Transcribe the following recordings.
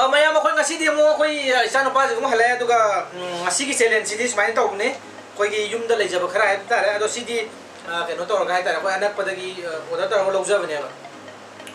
Ah, maya mo koy ngasi di mo koy ah, isa no pa di mo halaya tu mm, ka ngasi ki selen si di sma ni taub ne koy ki yum dala jaba kara ay ado si di ah, ke no tor gai tara koy anak pa dagi oda ah, tara mo lokza bani ama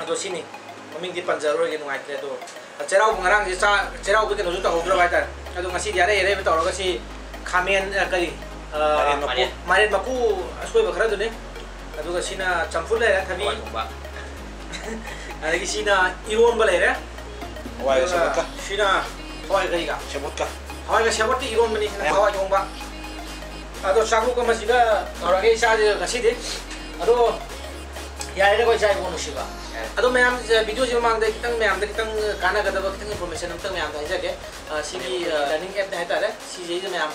ado si ni mamin di pan zaro ki no ngai kia tu acera ubung rang isa acera ubung ki no juta hubra gai tara ado ngasi di are yere bata oro kasi kamen kali marit maku asko iba kara tu ne. Ado kasi na champur lai ra tapi ada kasi na iruan balai ra ꯍꯋꯥꯏꯒ ꯁꯦꯕꯣꯠꯀ ꯁꯤꯅ ꯍꯋꯥꯏ ꯀꯔꯤꯒ ꯁꯦꯕꯣꯠꯀ ꯍꯋꯥꯏꯒ ꯁꯦꯕꯣꯠꯀꯤ ꯏꯔꯣꯟꯕꯅꯤ ꯁꯤꯅ ꯍꯋꯥꯏ ꯊꯣꯡꯕ ꯑꯗꯣ ꯆꯥꯛꯂꯨꯛ ꯑꯃꯁꯤꯒ ꯇꯧꯔꯒꯦ ꯏꯆꯥꯁꯦ ꯉꯁꯤꯗꯤ ꯑꯗꯣ ꯌꯥꯔꯦꯀꯣ ꯏꯆꯥ ꯏꯕꯣ ꯅꯨꯡꯁꯤꯕ ꯑꯗꯣ ꯃꯌꯥꯝ ꯚꯤꯗꯤꯑꯣꯁꯤ ꯃꯃꯥꯡꯗ ꯈꯤꯇꯪ ꯃꯌꯥꯝꯗ ꯈꯤꯇꯪ ꯀꯥꯟꯅꯒꯗꯕ ꯈꯤꯇꯪ ꯏꯟꯐꯣꯔꯃꯦꯁꯟ ꯑꯝꯇꯪ ꯃꯌꯥꯝꯗ ꯍꯥꯏꯖꯒꯦ ꯁꯤꯒꯤ ꯂꯔꯅꯤꯡ ꯑꯦꯞꯅꯦ ꯍꯥꯏꯇꯥꯔꯦ ꯁꯤꯁꯤꯗ ꯃꯌꯥꯝ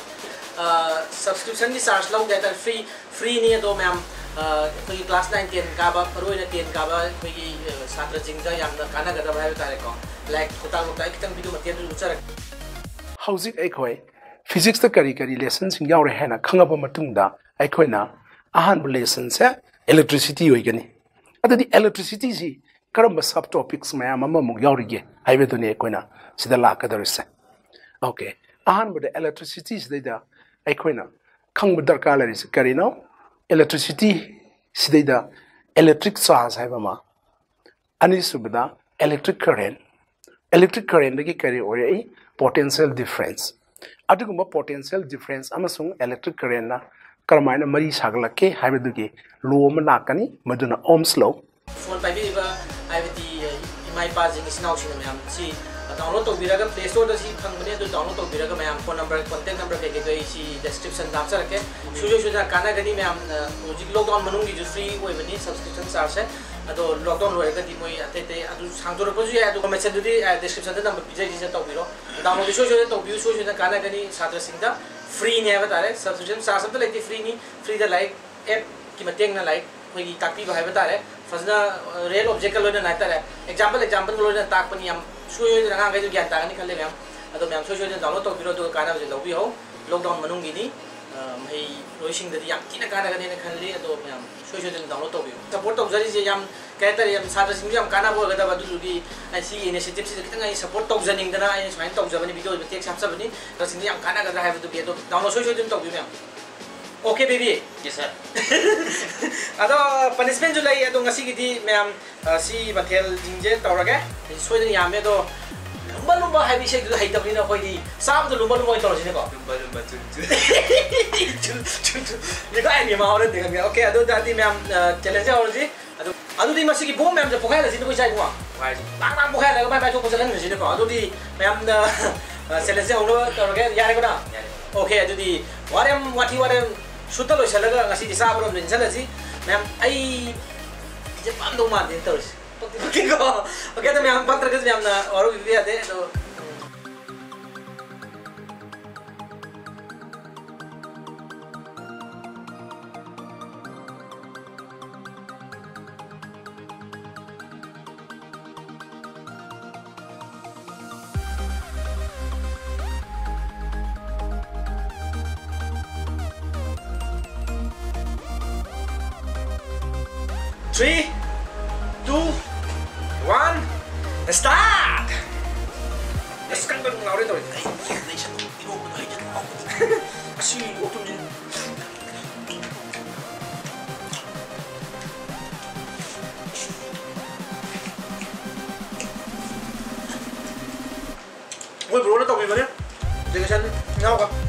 ꯁꯕꯁꯀ꯭ꯔꯤꯞꯁꯟꯒꯤ ꯆꯥꯔꯖ ꯂꯧꯗꯦ ꯍꯥꯏꯇꯥꯔꯦ ꯐ꯭ꯔꯤ ꯐ꯭ꯔꯤꯅꯤ ꯑꯗꯣ ꯃꯌꯥꯝ अखोई क्लास नाइन तेन काब मरुना तेन काब छात्र लाइक खुता फिजिक्स द करी करी लेसन है यावरे हैना लेसन से इलेक्ट्रिसिटी होइगनी अदि इलेक्ट्रिसिटी जी करम सब टॉपिक्स मैम अमुक यावरीगे हाइबेदुने एखोयना लाकदरसे ओके अहान बड से खब दरकार लेरिस करिनो ꯑꯦꯂꯦꯛꯇ꯭ꯔꯤꯁꯤꯇꯤ ꯁꯤꯗꯩꯗ electric charge ꯍꯥꯏꯕ ꯑꯃ ꯑꯅꯤꯁꯨꯕꯗ electric current electric currentꯗꯒꯤ ꯀꯔꯤ ꯑꯣꯏꯔꯛꯏ potential difference ꯑꯗꯨꯒꯨꯝꯕ potential difference ꯑꯃꯁꯨꯡ electric currentꯅ ꯀꯔꯝꯍꯥꯏꯅ ꯃꯔꯤ ꯁꯥꯒꯠꯂꯛꯀꯦ ꯍꯥꯏꯕꯗꯨꯒꯤ ꯂꯣ ꯑꯃ ꯂꯥꯛꯀꯅꯤ ꯃꯗꯨꯅ ohms law ꯐꯣꯟ ꯄꯥꯏꯕꯤꯔꯤꯕ ꯍꯥꯏꯕꯗꯤ ꯏꯃꯥ ꯏꯄꯥꯁꯤꯡ ꯏꯆꯤꯟ ꯏꯅꯥꯎꯁꯤꯡ ꯃꯌꯥꯝ ꯁꯤ ꯗꯥꯎꯟꯂꯣꯗ ꯇꯧꯕꯤꯔꯒ ꯄ꯭ꯂꯦ ꯁ꯭ꯇꯣꯔꯗ ꯁꯤ ꯐꯪꯕꯅꯤ ꯑꯗꯨ ꯗꯥꯎꯟꯂꯣꯗ ꯇꯧꯕꯤꯔꯒ ꯃꯌꯥꯝ ꯐꯣꯟ ꯅꯝꯕꯔ ꯀꯣꯟꯇꯦꯛ ꯅꯝꯕꯔ ꯀꯩꯀꯩꯗꯣ ꯑꯩ ꯁꯤ ꯗꯦꯁꯀ꯭ꯔꯤꯞꯁꯟꯗ ꯍꯥꯞꯆꯔꯛꯀꯦ ꯁꯨꯡꯁꯣꯏ ꯁꯣꯏꯗꯅ ꯀꯥꯟꯅꯒꯅꯤ ꯃꯌꯥꯝ ꯍꯧꯖꯤꯛ ꯂꯣꯛꯗꯥꯎꯟ ꯃꯅꯨꯡꯒꯤꯁꯨ ꯐ꯭ꯔꯤ ꯑꯣꯏꯕꯅꯤ ꯁꯕꯁꯀ꯭ꯔꯤꯞꯁꯟ ꯆꯥꯔꯖꯁꯦ ꯑꯗꯣ ꯂꯣꯛꯗꯥꯎꯟ ꯂꯣꯏꯔꯒꯗꯤ ꯃꯣꯏ ꯑꯇꯩ ꯑꯇꯩ ꯑꯗꯨ ꯁꯥꯡꯗꯣꯔꯛꯄꯁꯨ ꯌꯥꯏ ꯑꯗꯨꯒ ꯃꯦꯁꯦꯖꯗꯨꯗꯤ ꯗꯦꯁꯀ꯭ꯔꯤꯞꯁꯟꯗ ꯅꯝꯕꯔ ꯄꯤꯖꯔꯤꯁꯦ ꯇꯧꯕꯤꯔꯣ ꯗꯥꯎꯟꯂꯣꯗ ꯁꯣꯏ ꯁꯣꯏꯗꯅ ꯇꯧꯕꯤꯌꯨ ꯁꯣꯏ ꯁꯣꯏꯗꯅ ꯀꯥꯟꯅꯒꯅꯤ ꯁꯥꯇ꯭ꯔꯁꯤꯡꯗ ꯐ꯭ꯔꯤꯅꯤ ꯍꯥꯏꯕ ꯇꯥꯔꯦ ꯁꯕꯁꯀ꯭ꯔꯤꯞꯁꯟ ꯆꯥꯔꯖ ꯑꯝꯇ ꯂꯩꯇꯦ ꯐ꯭ꯔꯤꯅꯤ ꯐ꯭ꯔꯤꯗ ꯂꯥꯏꯔꯤꯛ ꯑꯦꯞꯀꯤ ꯃꯇꯦꯡꯅ ꯂꯥꯏꯔꯤꯛ ꯑꯩꯈꯣꯏꯒꯤ ꯇꯥꯛꯄꯤꯕ ꯍꯥꯏꯕ ꯇꯥꯔꯦ ꯐꯖꯅ ꯔꯤꯌꯦꯜ ꯑꯣꯕꯖꯦꯛꯀ ꯂꯣꯏꯅꯅ ꯍꯥꯏꯇꯥꯔꯦ ꯑꯦꯛꯖꯥꯝꯄꯜ ꯑꯦꯛꯖꯥꯝꯄꯜꯒ ꯂꯣꯏꯅꯅ ꯇꯥꯛꯄꯅꯤ ꯌꯥꯝ ꯁꯣꯏ ꯁꯣꯏꯗꯅ ꯑꯉꯥꯡꯈꯩꯁꯨ ꯒ꯭ꯌꯥꯟ ꯇꯥꯒꯅꯤ ꯈꯜꯂꯦ ꯃꯌꯥꯝ ꯑꯗꯣ ꯃꯌꯥꯝ ꯁꯣꯏ ꯁꯣꯏꯗꯅ ꯗꯥꯎꯟꯂꯣꯗ ꯇꯧꯕꯤꯔꯣ ꯑꯗꯨꯒ ꯀꯥꯟꯅꯕꯁꯦ ꯂꯧꯕꯤꯍꯧ ꯂꯣꯛꯗꯥꯎꯟ ꯃꯅꯨꯡꯒꯤꯅꯤ ꯃꯍꯩ ꯂꯣꯏꯁꯤꯡꯗꯗꯤ ꯌꯥꯝ ꯊꯤꯅ ꯀꯥꯟꯅꯒꯅꯤꯅ ꯈꯜꯂꯤ ꯑꯗꯣ ꯃꯌꯥꯝ ꯁꯣꯏ ꯁꯣꯏꯗꯅ ꯗꯥꯎꯟꯂꯣꯗ ꯇꯧꯕꯤꯌꯨ ꯁꯞꯄꯣꯔꯠ ꯇꯧꯖꯔꯤꯁꯦ ꯌꯥꯝ ꯀꯩ ꯍꯥꯏꯇꯥꯔꯦ ꯌꯥꯝ ꯁꯥꯇ꯭ꯔꯁꯤꯡꯁꯨ ꯌꯥꯝ ꯀꯥꯟꯅꯕ ꯑꯣꯏꯒꯗꯕ ꯑꯗꯨꯗꯨꯒꯤ ꯑꯩ ꯁꯤꯒꯤ ꯏꯅꯤꯁꯤꯌꯦꯇꯤꯚꯁꯤꯗ ꯈꯤꯇꯪ ꯑꯩ ꯁꯞꯄꯣꯔꯠ ꯇꯧꯖꯅꯤꯡꯗꯅ ꯑꯩꯅ ꯁꯨꯃꯥꯏꯅ ꯇꯧꯖꯕꯅꯤ ꯚꯤꯗꯤꯑꯣ ꯃꯇꯦꯛ ꯍꯥꯞꯆꯕꯅꯤ ꯁꯥꯇ꯭ꯔꯁꯤꯡꯗ ꯌꯥꯝ ꯀꯥꯟꯅꯒꯗ꯭ꯔꯥ ꯍꯥꯏꯕꯗꯨꯒꯤ ꯑꯗꯣ ꯗꯥꯎꯟꯂꯣꯗ ꯁꯣꯏ ꯁꯣꯏꯗꯅ ꯇꯧꯕꯤꯌꯨ ꯃꯌꯥꯝ ओके बेबी Yes, सर अदो पनिशमेंट जो लई अदो ngasi gidi मैम सी मथेल जिंजे तौरगे सोइदन यामे दो लुम्बा लुम्बा हाइबि से दु हाइतबनि न खोइदि साब दो लुम्बा लुम्बा तौरसिने को chun chun. चुन चुन चुन ये का आइडिया मावरे देखन गया ओके अदो दादी मैम चैलेंज और जी अदो अदो दी मसी की बो मैम जो पोखाय लसिने को चाइ को Why? बांग बांग पोखाय लगा बाय बाय तो को अदो दी मैम चैलेंज होनो तौरगे यारे को ना ओके अदो दी वारेम वाठी वारेम ꯁꯨꯠꯇ ꯂꯣꯏꯁꯤꯜꯂꯒ ꯉꯁꯤꯗꯤ ꯆꯥꯕꯔꯣꯝ ꯂꯣꯏꯁꯤꯜꯂꯁꯤ ꯃꯌꯥꯝ ꯑꯩ ꯁꯦ ꯄꯥꯝꯗꯧ ꯃꯥꯟꯗꯦꯅ ꯇꯧꯔꯤꯁꯦ ꯄꯛꯇꯤꯀꯣ ꯑꯣꯀꯦ ꯑꯗꯣ ꯃꯌꯥꯝ ꯄꯛꯇ꯭ꯔꯒꯁꯨ ꯌꯥꯝꯅ ꯋꯥꯔꯧꯕꯤꯕ ꯌꯥꯗꯦ ꯑꯗꯣ 3 2 1スタート약간 걸고 나오래도 이거 이거 다시 어떤지 왜 물어냈다고 이번 에? 내가 잘 나와봐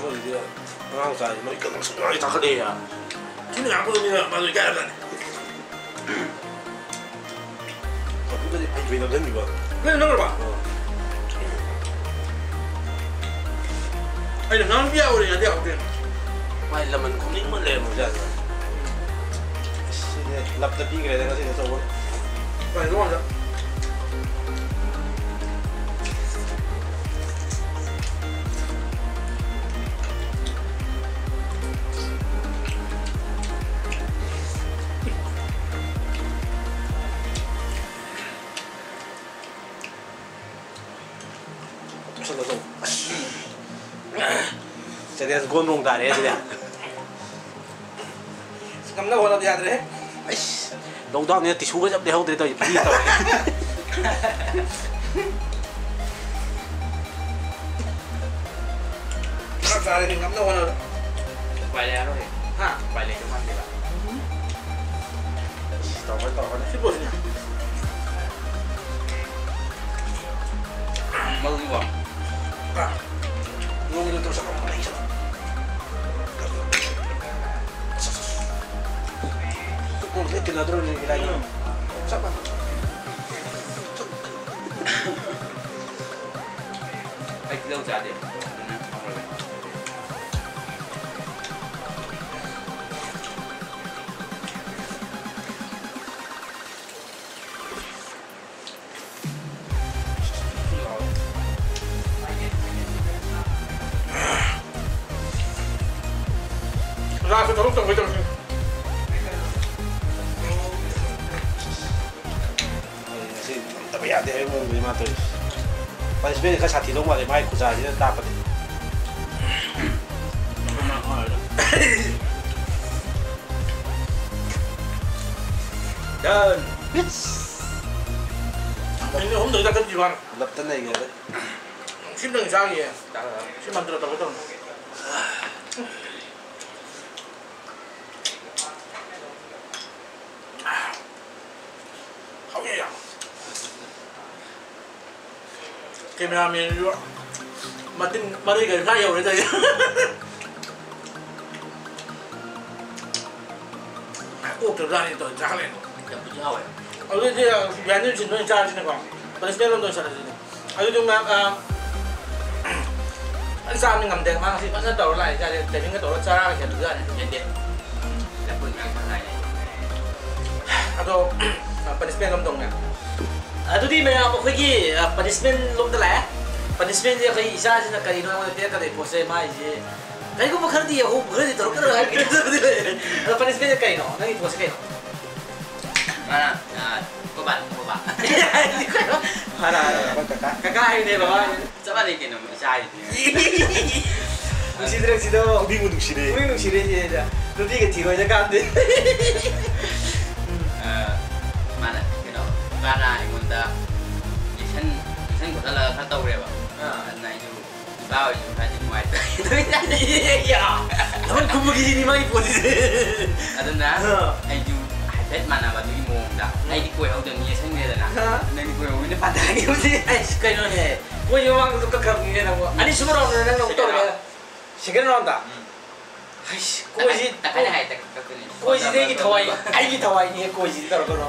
عمودي ما عم قاعد ما يقدر ما يتعقل إياه كنا عمودي ما يقدر بدي أحج بين الدنيا بقى بين النمر بقى أين نعم بيا ولا يا بيا ولا ما إلا من كونين ما لا مجاز لابد بيجري ده نسيت أسوي ما يلوان ده 그래서 곤봉 다래 그냥. 잠깐만 원하지 않으래. 아이씨, 농도 안 해. 티슈가 잡대 하고 되다 이쁘다. सारे दिन कम तो होना पहले यार हाँ पहले तो मान लिया तो मैं तो होने फिर बोलने 가서 저녁 좀 그좀 Também ia ter um matou isso. Mas bem que essa tirou uma de mais coisa, ele dá para ter. Done. Yes. Ini hôm tới ta cần gì bạn? Lập tân này kìa đấy. Xin đừng sang gì, xin bạn tự tập với tôi. 개미하면 이거 맞든 말이가 가요 그래서 꼭 들어가니 또 잘해 Đập cái hậu ấy ở đây thì bán những chuyện nó ra trên này còn bây giờ nó sao đây ở đây chúng ta anh sao mình ngầm tiền mang thì vẫn sẽ đầu lại ra để những cái tổ nó ra cái thứ này Nhân điện Đập bừng ngang thằng này này à đâu punishment lắm đồng nè ꯑꯗꯨꯗꯤ ꯃꯌꯥꯝ ꯑꯩꯈꯣꯏꯒꯤ ꯄꯅꯤꯁꯃꯦꯟ ꯂꯣꯝꯗ ꯂꯥꯛꯑꯦ ꯄꯅꯤꯁꯃꯦꯟꯁꯦ ꯑꯩꯈꯣይ ꯏꯆꯥꯁꯤꯅ ꯀꯔꯤꯅꯣ ꯑꯩꯉꯣꯟꯗ ꯄꯤꯔꯛꯀꯗꯕ ꯄꯣꯠꯁꯦ ꯃꯥꯏꯁꯦ ꯀꯔꯤꯒꯨꯝꯕ ꯈꯔꯗꯤ ꯌꯥꯍꯧ ꯈꯔꯗꯤ ꯇꯧꯔꯛꯀꯗꯕ ꯍꯥꯏꯕꯗꯤ ꯂꯩ ꯑꯗꯣ ꯄꯅꯤꯁꯃꯦꯟꯁꯦ ꯀꯔꯤꯅꯣ ꯅꯪꯒꯤ ꯄꯣꯠꯁꯦ ꯀꯩꯅꯣ ꯃꯥꯅ ꯀꯣꯕꯥ ꯀꯣꯕꯥ ꯃꯥꯅ ꯀꯀꯥ ꯀꯀꯥ ꯍꯥꯏꯕꯅꯦ ꯕꯕꯥ ꯆꯞ ꯃꯥꯟꯅꯩ ꯀꯩꯅꯣ ꯏꯆꯥꯁꯤꯗꯤ ꯅꯨꯡꯁꯤꯗ꯭ꯔꯁꯤꯗꯣ ꯅꯨꯡꯕꯨ ꯅꯨꯡꯁꯤꯔꯦ ꯅꯨꯡ ꯅꯨꯡꯁꯤꯔꯦ ꯁꯤꯗ ꯅꯨꯄꯤꯒ ꯊꯤꯔꯣꯏꯗ ꯀꯥꯟꯗꯦ ꯃꯄꯥꯅ ꯑꯩꯉꯣꯟꯗ ꯂꯦꯁꯟ ꯂꯦꯁꯟ ꯈꯣꯠꯍꯜꯂꯒ ꯈꯔ ꯇꯧꯔꯦꯕ ꯑꯗꯨꯅ ꯑꯩꯁꯨ ꯏꯄꯥ ꯍꯣꯏꯁꯨ ꯈꯔꯗꯤ ꯅꯨꯡꯉꯥꯏꯇꯕ ꯈꯨꯝꯕꯒꯤꯁꯤꯅꯤ ꯃꯥꯒꯤ ꯄꯣꯠꯁꯤꯁꯦ ꯑꯗꯨꯅ ꯑꯩꯁꯨ ꯍꯥꯏꯐꯦꯠ ꯃꯥꯟꯅꯕꯗꯨꯒꯤ ꯃꯑꯣꯡꯗ ꯑꯩꯗꯤ ꯀꯣꯏꯍꯧꯗꯕꯅꯤ ꯌꯦꯠꯁꯟꯈ꯭ꯔꯦꯗꯅ ꯅꯪꯗꯤ ꯀꯣꯏꯍꯧꯕꯅꯤꯅ ꯄꯥꯟꯊꯥꯒꯤ ꯍꯧꯖꯤꯛ ꯑꯩꯁ ꯀꯩꯅꯣꯅꯦ ꯃꯣꯏ ꯃꯃꯥꯡꯗꯁꯨ ꯀꯛꯈ꯭ꯔꯕꯅꯤꯅꯦ ꯅꯪꯕꯨ ꯑꯅꯤꯁꯨꯕ ꯔꯥꯎꯟꯗ ꯅꯪꯅ ꯑꯃꯨꯛ ꯇꯧꯔꯦ ꯁꯦꯀꯦꯟ ꯔꯥꯎꯟꯗ ꯀꯣꯏꯁꯤ ꯀꯣꯏꯁꯤꯗꯒꯤ ꯊꯋꯥꯏ ꯑꯩꯒꯤ ꯊꯋꯥꯏꯅꯤ ꯀꯣꯏꯁꯤꯗꯤ ꯇꯧꯔꯛꯀꯅꯣ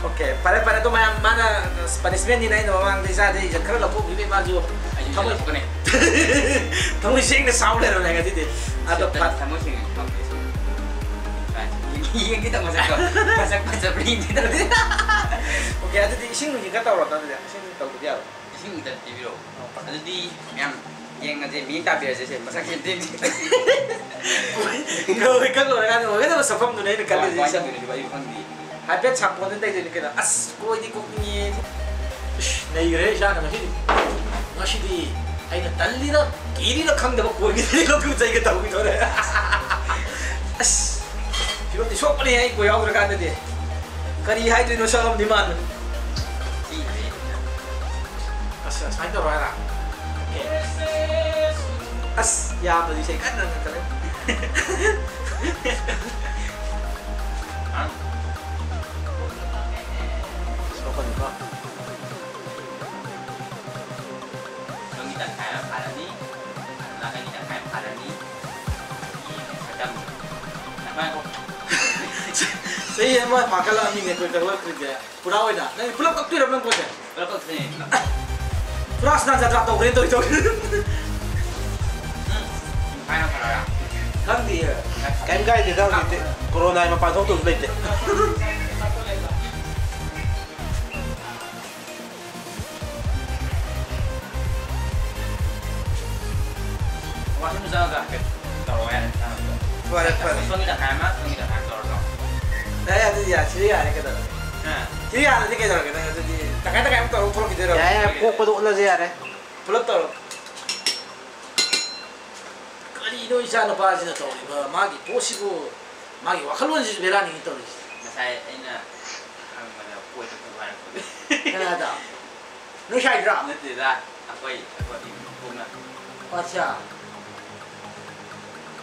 OK，本来本来都蛮蛮的，本来十面的那种嘛，你啥的，就看到不比比嘛就，他们不呢，他们先给烧了那个弟弟，啊都把他们先给烧了。Iya kita masak masak masak beli kita. Oke, ada di sini juga tahu lah tadi ya, sini tahu dia. Di sini kita di. Ada di yang yang minta biasa sih, masak kita. Enggak, kan orang kan, orang kan sama dunia ini kan. Baju. 还别强迫人带着你给人啊死过一点过你。那有人想什么兄弟？我兄弟，哎，那等你了，给你了，看到我过一点过狗在一个头里头嘞。啊死！比如你说不灵，我要过来干的的，可厉害的那小老弟们。Yeah, but you say, I don't know. ปกติก็ช่วงนี้ตะไคร้มาขายラララララパ مزوجة كده ضروريات تواليت فاضي وسوني دخامات وسوني دخامات ضرورة لا يا دي يا شيء يعني كده شيء يعني دي كده كده دي تكاد كام تروح تروح كده يا يا كوك بدو ولا زي يعني بلط تروح قليل إنسان بازين تروح ما جي بوسيبو ما جي وخلون زي بلاني تروح مساء إنا كندا نو شايف راه نتي لا أقوي أقوي 我操！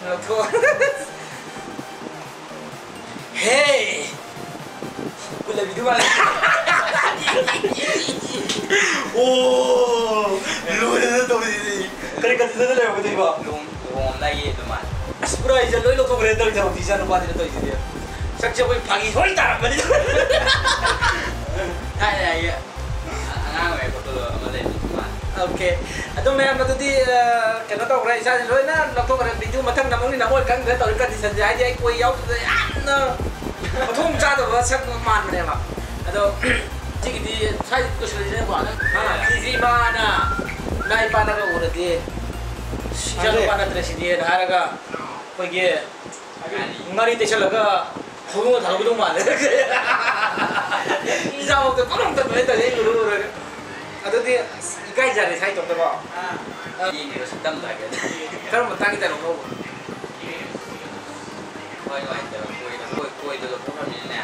Loco. hey! Pula bidu balik. oh, lu dah tahu di sini. Kali kat sini dah betul iba. Lu, lu lagi itu man. Sepura aja lu loco berenda lu jauh di sana lupa tidak tahu di sini. Sakit apa pagi hari tarap balik. Ada ya. Angang aku tu, malah itu man. Okay. ꯑꯗꯨꯝ ꯃꯌꯥꯝꯕꯗꯨꯗꯤ ꯀꯩꯅꯣ ꯇꯧꯈ꯭ꯔꯦ ꯏꯁꯥꯁꯦ ꯂꯣꯏꯅ ꯂꯧꯊꯣꯛꯈ꯭ꯔꯦ ꯕꯤꯖꯨ ꯃꯊꯪ ꯅꯃꯨꯡꯒꯤ ꯅꯃꯣꯏ ꯈꯪꯗ꯭ꯔꯦ ꯇꯧꯔꯤ ꯀꯟꯗꯤꯁꯟꯁꯦ ꯍꯥꯏꯗꯤ ꯑꯩ ꯀꯣꯏ ꯌꯥꯎꯗꯕꯗ ꯌꯥꯝꯅ ꯃꯊꯣꯡ ꯆꯥꯗꯕ ꯁꯛ ꯃꯥꯟꯕꯅꯦꯕ ꯑꯗꯣ ꯁꯤꯒꯤꯗꯤ ꯁ꯭ꯋꯥꯏ ꯀꯣꯏꯁꯜꯂꯤꯁꯤꯅꯀꯣ ꯁꯤꯁꯤ ꯏꯃꯥꯅ ꯏꯃꯥ ꯏꯄꯥꯅꯒ ꯎꯔꯗꯤ ꯏꯆꯥ ꯅꯨꯄꯥ ꯅꯠꯇ꯭ꯔꯦ ꯁꯤꯗꯤꯅ ꯍꯥꯏꯔꯒ ꯑꯩꯈꯣꯏꯒꯤ ꯉꯥꯔꯤ ꯇꯩꯁꯜꯂꯒ ꯍꯧꯗꯣꯡꯅ ꯊꯥꯗꯣꯛꯀꯗꯧ ꯃꯥꯜꯂꯦ 이상하고 또 끊어먹다 그랬더니 그러고 그 래. ꯑꯗꯨꯗꯤ ꯏꯀꯥꯏꯖꯔꯦ ꯁꯥꯏ ꯇꯧꯗꯕ ꯌꯦꯡꯉꯤꯕꯁꯨ ꯇꯝꯗꯒꯦ ꯀꯔꯝꯕ ꯃꯇꯥꯡꯒꯤꯗ ꯂꯧꯅꯧꯕ ꯍꯣꯏ ꯍꯣꯏ ꯀꯣꯏ ꯀꯣꯏꯗꯕ ꯄꯣꯛꯈ꯭ꯔꯕꯅꯤꯅꯦ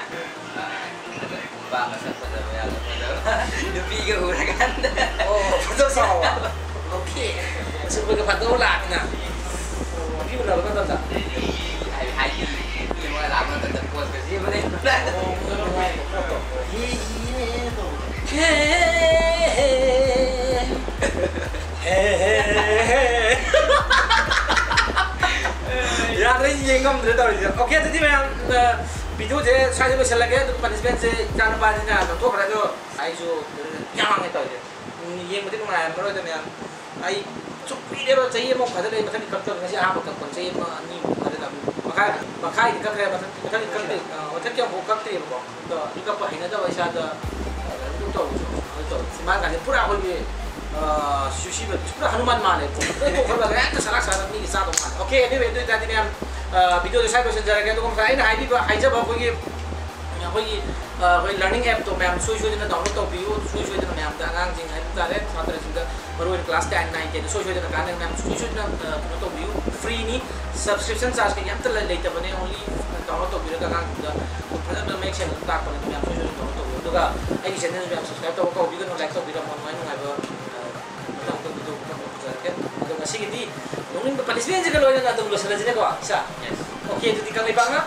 ꯅꯨꯄꯥ ꯃꯁꯛ ꯐꯖꯕ ꯌꯥꯝꯅ ꯐꯖꯕ ꯅꯨꯄꯤꯒ ꯎꯔꯀꯥꯟꯗ ꯑꯣ ꯐꯖꯕ ꯁꯥꯎꯕ ꯑꯣꯀꯦ ꯑꯁꯨꯝꯕꯒ ꯐꯖꯕ ꯂꯥꯛꯑꯅꯤꯅ ꯅꯨꯄꯤ ꯎꯅꯕ ꯃꯇꯝꯗ कम दे तो ओके तो मैं वीडियो जे साइड में चल लगे तो पनिशमेंट से जान पा ना तो तो करा जो आई जो yang itu aja ये मुझे नंगाय मरो तो मैं आई चुप पीड़े रो चाहिए मो फजल है मतलब कब तक नसी आप तक कौन चाहिए म अन्नी अरे तब मखाई मखाई दिक्कत है मतलब मतलब करते मतलब क्या वो करते हैं वो तो इनका पहिना तो वैसा तो तो तो सिमान का पूरा हो गया sushi ba pura hanuman ma le ko ko ko la ga ta sara sara ni sa do ma okay anyway do ta ni am video de sai ko sen jara ga to ko ai na ai bi ba ai ja ba ko gi ko gi ko learning app to ma'am विद्योदे स्वास्थ्य लैसक अनज अर्निङ एप्टो ma'am सू सोजना download तुई सोदन म्याम आँग्रिग क्लास टेन नाइन टेन सो सोदन म्याम सू सोजन किनभने सब्स्रिप्सन चार्जकै के अन्त ओङली डाउनलोड तिरानी फोज मेन त म्याम स्वतन्त्र चेन सब्सक्राइब कि लाइक मोमो नभ sigiti ungin pa panisbihan sa kalawa na natong lo sa lazina ko ah isa okay ito di kang ipanga